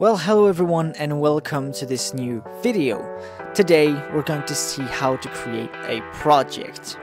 Well, hello everyone and welcome to this new video. Today we're going to see how to create a project.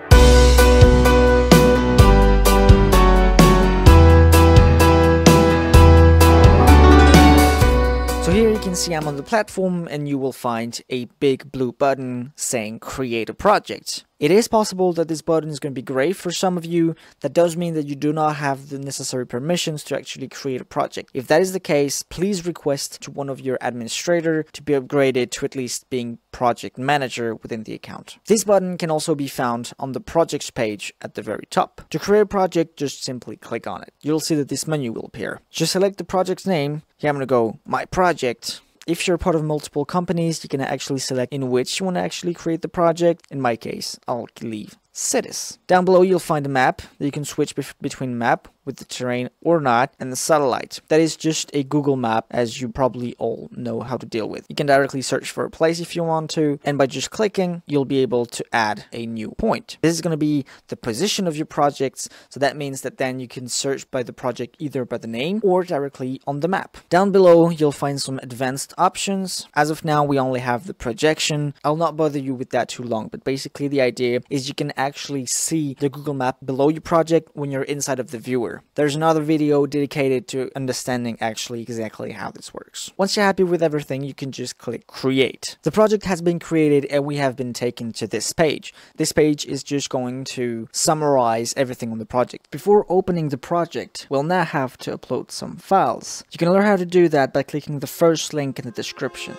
So here you can see I'm on the platform and you will find a big blue button saying create a project. It is possible that this button is going to be gray for some of you. That does mean that you do not have the necessary permissions to actually create a project. If that is the case, please request to one of your administrator to be upgraded to at least being project manager within the account. This button can also be found on the projects page at the very top. To create a project, just simply click on it. You'll see that this menu will appear. Just select the project's name. Here I'm going to go my project if you're part of multiple companies, you can actually select in which you want to actually create the project. In my case, I'll leave ATIS. Down below, you'll find a map that you can switch between map with the terrain or not, and the satellite. That is just a Google map, as you probably all know how to deal with. You can directly search for a place if you want to, and by just clicking, you'll be able to add a new point. This is going to be the position of your projects, so that means that then you can search by the project either by the name or directly on the map. Down below, you'll find some advanced options. As of now, we only have the projection. I'll not bother you with that too long, but basically the idea is you can actually see the Google map below your project when you're inside of the viewer there's another video dedicated to understanding actually exactly how this works. Once you're happy with everything, you can just click create. The project has been created and we have been taken to this page. This page is just going to summarize everything on the project. Before opening the project, we'll now have to upload some files. You can learn how to do that by clicking the first link in the description.